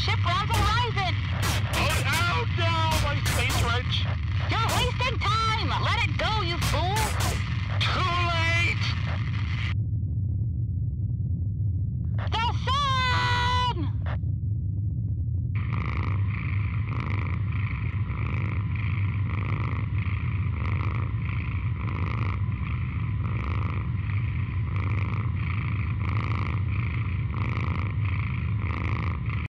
ship runs